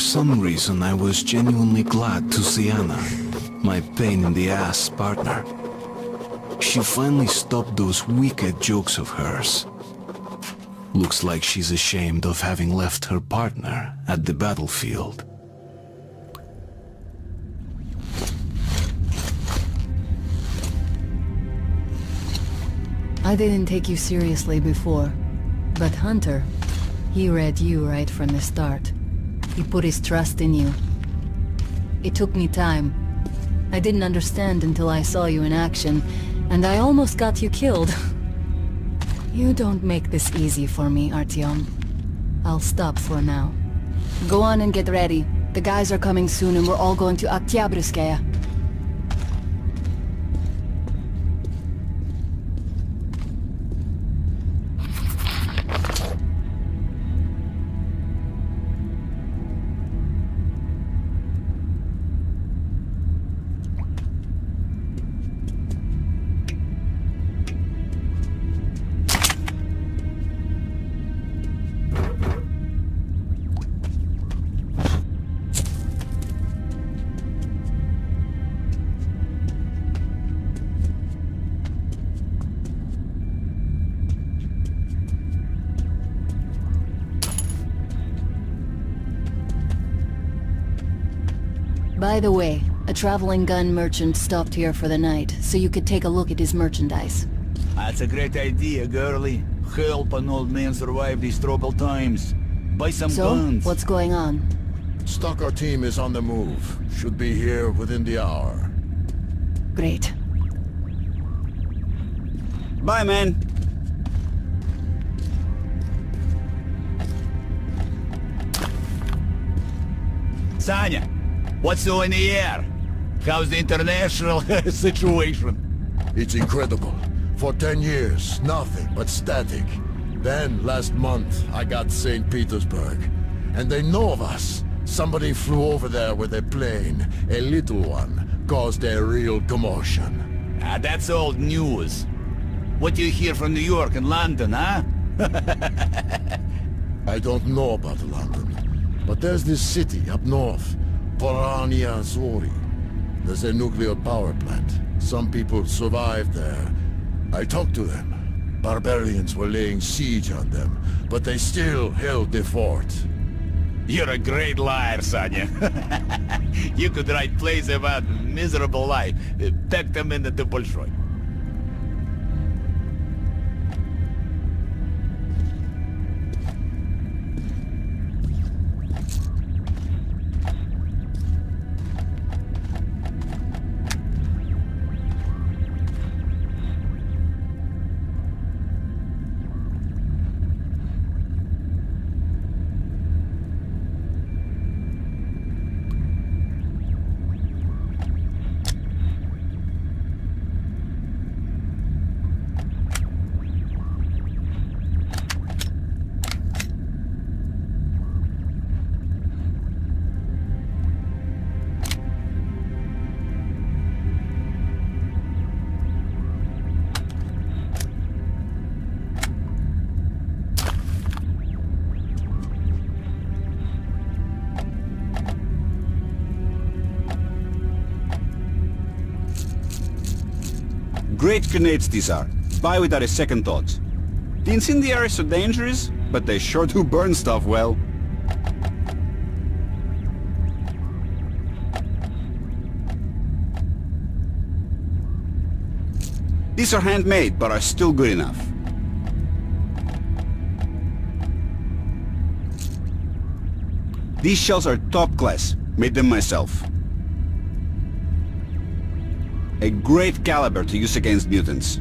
some reason I was genuinely glad to see Anna, my pain in the ass partner. She finally stopped those wicked jokes of hers. Looks like she's ashamed of having left her partner at the battlefield. I didn't take you seriously before. But Hunter, he read you right from the start. He put his trust in you. It took me time. I didn't understand until I saw you in action, and I almost got you killed. you don't make this easy for me, Artyom. I'll stop for now. Go on and get ready. The guys are coming soon and we're all going to Oktyabrskaya. By the way, a traveling gun merchant stopped here for the night, so you could take a look at his merchandise. That's a great idea, girlie. Help an old man survive these troubled times. Buy some So, guns. what's going on? Stalker team is on the move. Should be here within the hour. Great. Bye, man. Sanya, what's new in the air? How's the international situation? It's incredible. For 10 years, nothing but static. Then, last month, I got St. Petersburg. And they know of us. Somebody flew over there with a plane. A little one. Caused a real commotion. Ah, that's old news. What do you hear from New York and London, huh? I don't know about London. But there's this city up north. Polyarnye Zori. There's a nuclear power plant. Some people survived there. I talked to them. Barbarians were laying siege on them, but they still held the fort. You're a great liar, Sanya. you could write plays about miserable life. Pack them into the Bolshoi. Grenades these are. Buy without a second thought. The incendiaries are dangerous, but they sure do burn stuff well. These are handmade, but are still good enough. These shells are top class. Made them myself. A great caliber to use against mutants.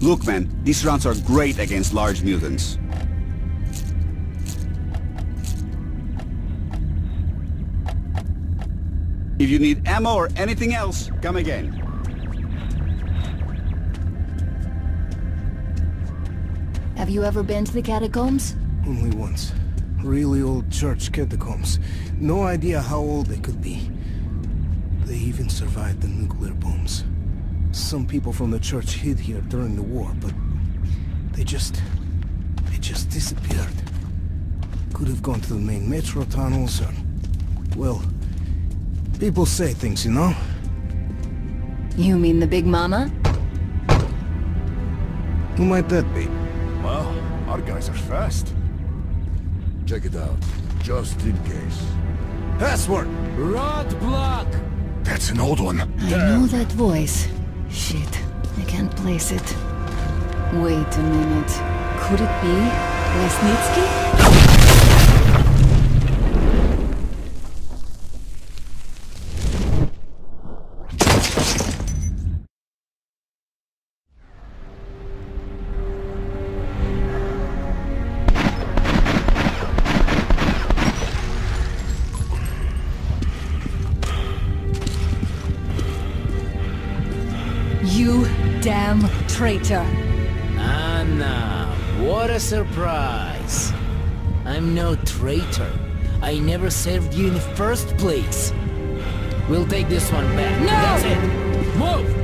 Look man, these rounds are great against large mutants. If you need ammo or anything else, come again. Have you ever been to the catacombs? Only once. Really old church catacombs. No idea how old they could be. They even survived the nuclear bombs. Some people from the church hid here during the war, but they just... they just disappeared. Could have gone to the main metro tunnels or... Well, people say things, you know? You mean the Big Mama? Who might that be? Well, our guys are fast. Check it out, just in case. Password! Roadblock! That's an old one. I know that voice. Shit, I can't place it. Wait a minute. Could it be Lesnitsky? Traitor! Anna, what a surprise. I'm no traitor. I never served you in the first place. We'll take this one back. No! That's it. Move!